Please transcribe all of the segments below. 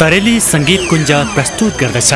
तरेली संगीत कुंज प्रस्तुत गर्दछ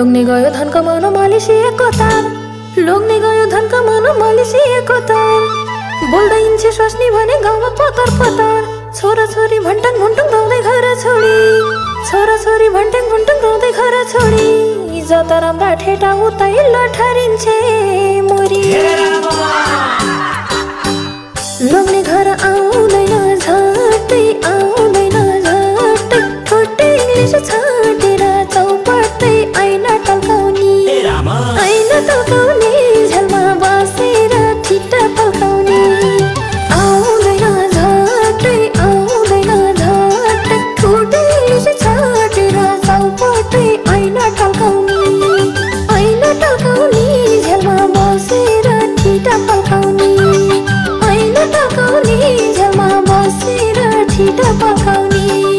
लोग्ने गयो धन कमाउन मलेसियाको तार लोग्ने गयो धन कमाउन मलेसियाको तार बोल्दा इन्छे स्वास्नी भने गाउँमा पतर पतर। छोरा छोरी भन्टङ भन्टङ गाउँदै घर छोडी। छोरा छोरी भन्टङ भन्टङ गाउँदै घर छोडी। जता राम्रा ठेटा उतै लठरिन्छे मोरी। लोग्ने घर आउँदैन झ्यालमा बसेर ठिटा पल्काउने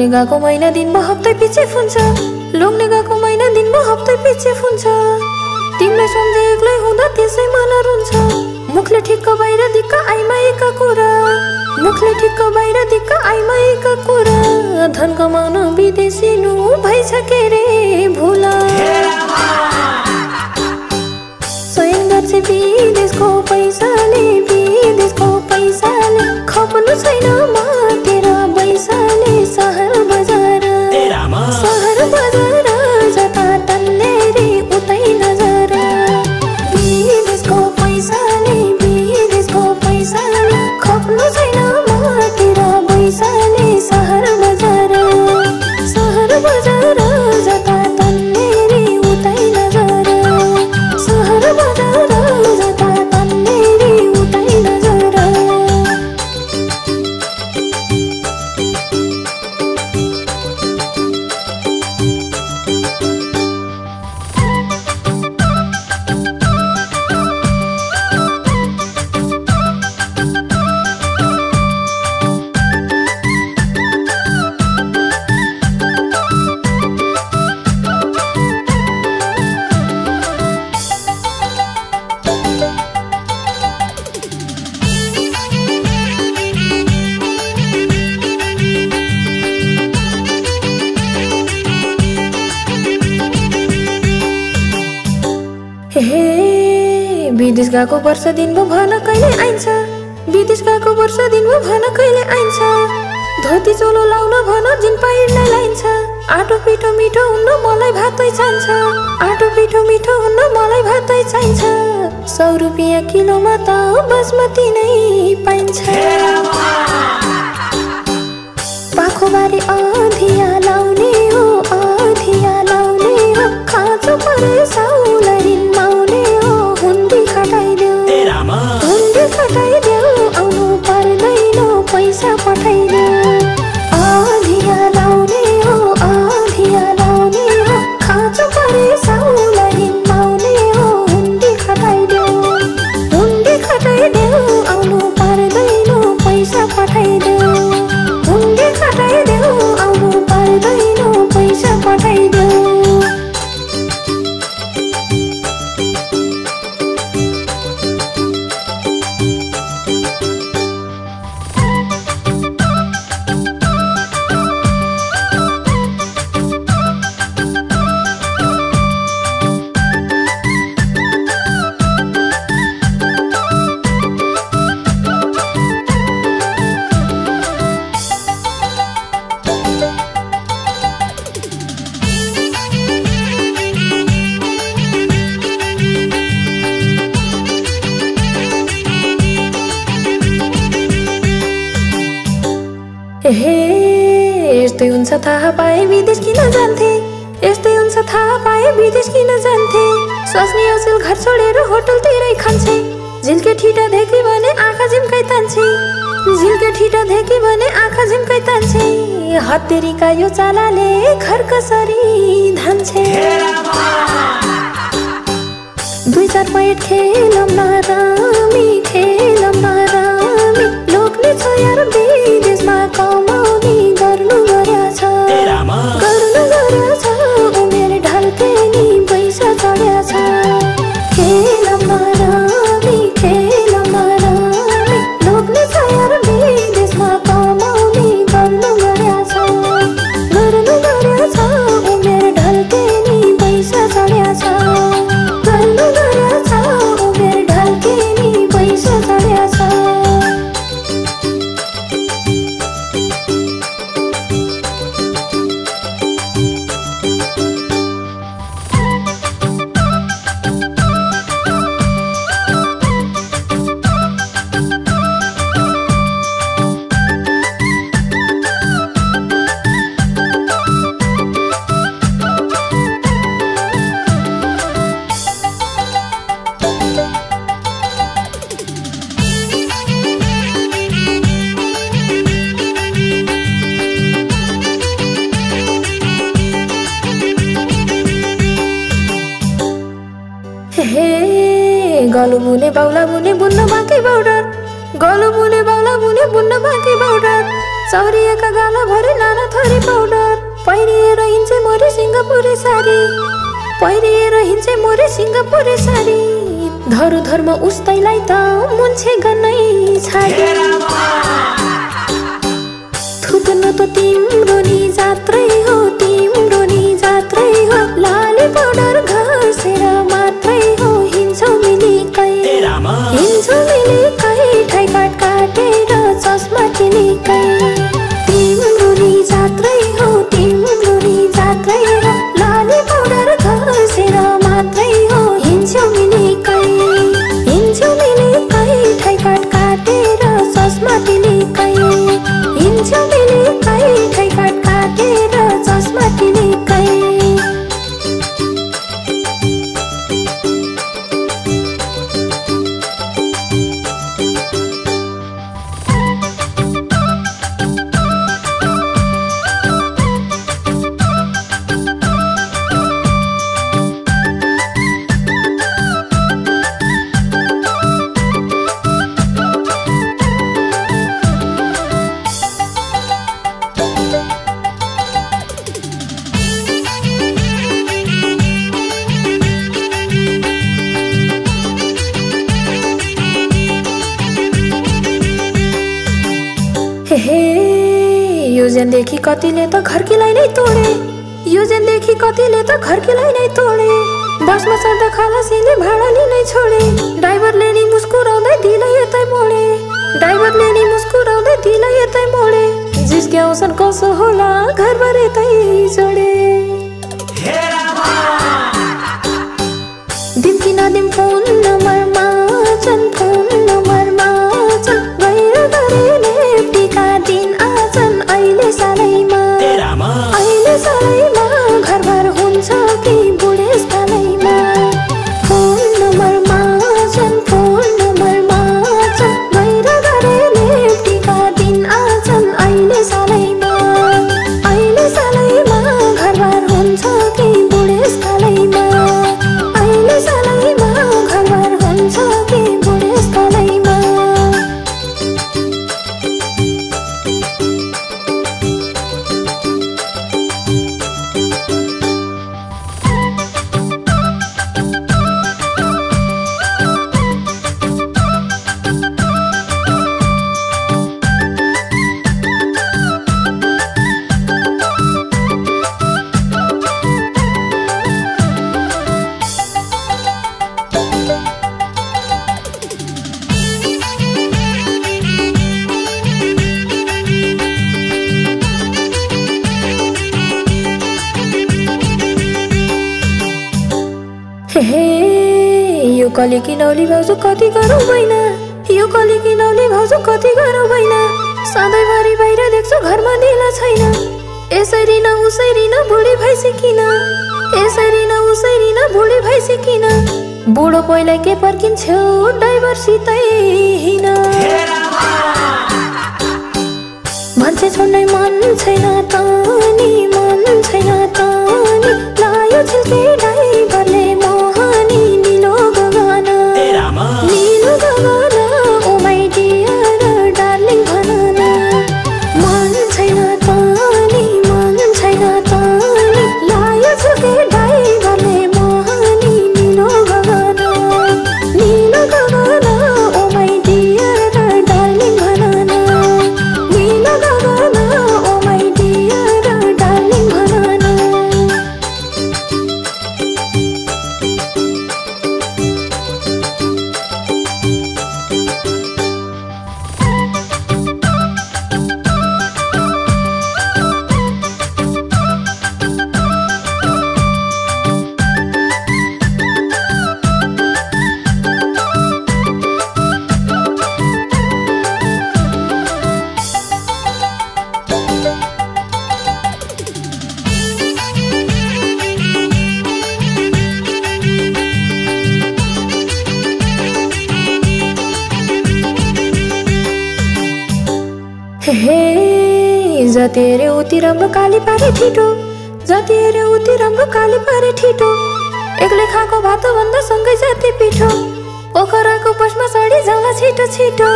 लोग्ने गएको महिना दिनमा हप्तै पछि फुन्छ। लोग्ने गएको महिना दिनमा हप्तै पछि फुन्छ। तिमीलाई सम्झे एक्लै हुँदा त्यसै मन रुन्छ। मुखले ठिक्क बाहिर दिक्क आइमाएका कुरा। मुखले ठिक्क बाहिर दिक्क आइमाएका कुरा। धन कमाउन विदेशिनु भइछ के रे भुला। स्वयं गर्छ विदेशको पैसाले विदेशको पैसाले खप्नु छैन हे विदेश गएको वर्ष दिनमा भन कहिले आइन्छ? विदेश गएको वर्ष दिनमा भन कहिले आइन्छ? धोती चोलो लाउन भन जिन पाइर्न लाइन्छ आटो पिठो मिठो हुन्न मलाई भातै चाहिन्छ। आटो पिठो मिठो हुन्न मलाई भातै चाहिन्छ। सौ रुपियाँ किलोमा त बासमती नै पाइन्छ। पाखोबारी अधिया लाउने हो हुन्छ थाहा पाए विदेश किन जान्थे यस्तै हुन्छ थाहा पाए विदेश किन जान्थे स्वास्नी अचेल घर छोडेर होटलतिरै खान्छे झिल्के ठिटा देखे भने आँखा झिम्काइ तान्छे झिल्के ठिटा देखे भने आँखा झिम्काइ तान्छे हत्तेरीका यो चालाले घर कसरी धान्छे दुई चार पैट खेलौँ न रामी खेलौँ न रामी छ यार मुने बुन्न बाँकी बाउडर गलो मुने बाउला मुने बुन्न बाँकी बाउडर चौरिएका गाला भरे नाना थरी पाउडर पहिरिएर हिँड्छे मोरे सिङ्गापुरे सारी पहिरिएर हिँड्छे मोरे सिङ्गापुरे सारी धरु धर्म उस्तैलाई त मुन्छे गनै छाडी थुक्नु त तिम्रो नि जात्रै जेनदेखि कतिले त घर्कीलाई नै तोडे। यो जेनदेखि कतिले त घर्कीलाई नै तोडे। बसमा चढ्दा खलासीले भाडा लिनै छोडे। ड्राइभरले नि मुस्कुराउँदै दिलै यतै मोडे। ड्राइभरले नि मुस्कुराउँदै दिलै यतै मोडे। जिस्क्याउँछन् कसो होला घरबार यतै जोडे। कली किनौली भाउजू कति गरौँ भएन यो कली किनौली भाउजू कति गरौँ भएन सधैँभरि बाहिर देख्छु घरमा दिला छैन। यसरी न उसरी न बुढी भइसि किन यसरी न उसरी न बुढी भइसि किन बुढो पहिला के पर्किन्छौ ड्राइभरसितै हिँड। मान्छे छोड्नै मन छैन त नि मन छैन त नि। लायो छिल्के ड्राइभरले हे जति हेऱ्यो उति राम्रो काली पारे ठिटो जति हेऱ्यो उति राम्रो काली पारे ठिटो एक्लै खाएको भातो भन्दा सँगै जाति पिठो पोखराको पसमा चढी जाउँला छिटो छिटो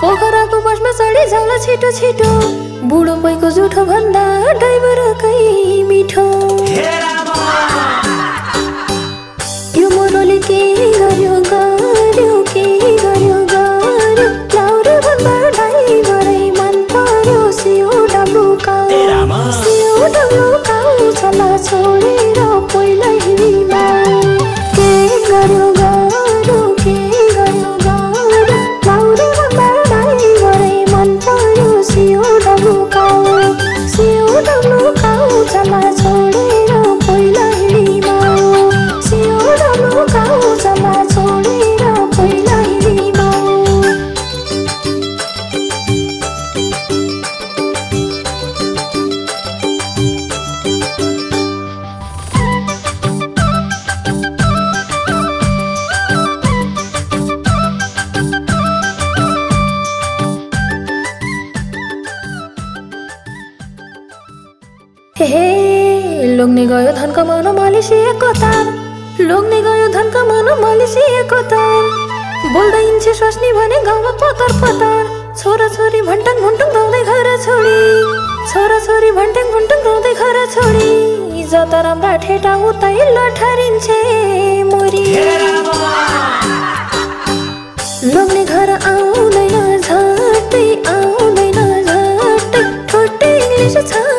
पोखराको पसमा चढी जाउँला छिटो छिटो। बुढो पैको जुठो भन्दा ड्राइभरकै मिठो। यो मोरोले के गर्यो गयो धन कमाउन मलेसियाको तार लोग्ने गयो धन कमाउन मलेसियाको तार बोल्दै इन्छे स्वास्नी भने गाउँमा पतर पतर छोरा छोरी भन्टङ भुन्टुङ गाउँदै घर छोडी छोरा छोरी भन्टङ भुन्टुङ गाउँदै घर छोडी जता राम्रा ठेटा उतै लठरिन्छे मोरी लोग्ने घर आउँदैन झट्टै आउँदैन झट्टै ठोट्टै इङ्ग्लिस छाटेर